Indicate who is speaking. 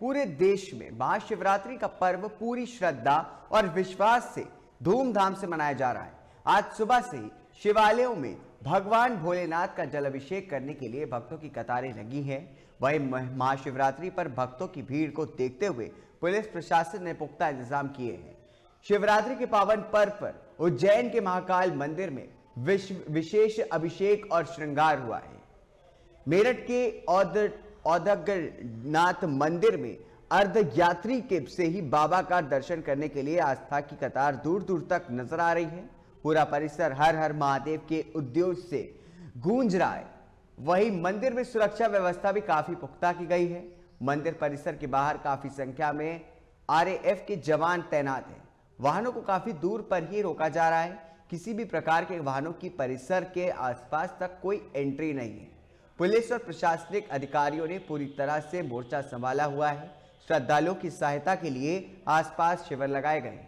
Speaker 1: पूरे देश में महाशिवरात्रि का पर्व पूरी श्रद्धा और विश्वास से, धूमधाम से मनाया जा रहा है। आज सुबह से ही शिवालयों में भगवान भोलेनाथ का जल अभिषेक करने के लिए भक्तों की कतारें लगी हैं। वहीं महाशिवरात्रि पर भक्तों की भीड़ को देखते हुए पुलिस प्रशासन ने पुख्ता इंतज़ाम किए हैं। शिवरात्रि के पावन पर्व पर उज्जैन के महाकाल मंदिर में विशेष अभिषेक और श्रृंगार हुआ है। मेरठ के औदगनाथ मंदिर में अर्ध यात्री के से ही बाबा का दर्शन करने के लिए आस्था की कतार दूर दूर तक नज़र आ रही है। पूरा परिसर हर हर महादेव के उद्योग से गूंज रहा है। वहीं मंदिर में सुरक्षा व्यवस्था भी काफ़ी पुख्ता की गई है। मंदिर परिसर के बाहर काफ़ी संख्या में आरएएफ के जवान तैनात हैं। वाहनों को काफ़ी दूर पर ही रोका जा रहा है। किसी भी प्रकार के वाहनों की परिसर के आसपास तक कोई एंट्री नहीं है। पुलिस और प्रशासनिक अधिकारियों ने पूरी तरह से मोर्चा संभाला हुआ है। श्रद्धालुओं की सहायता के लिए आसपास शिविर लगाए गए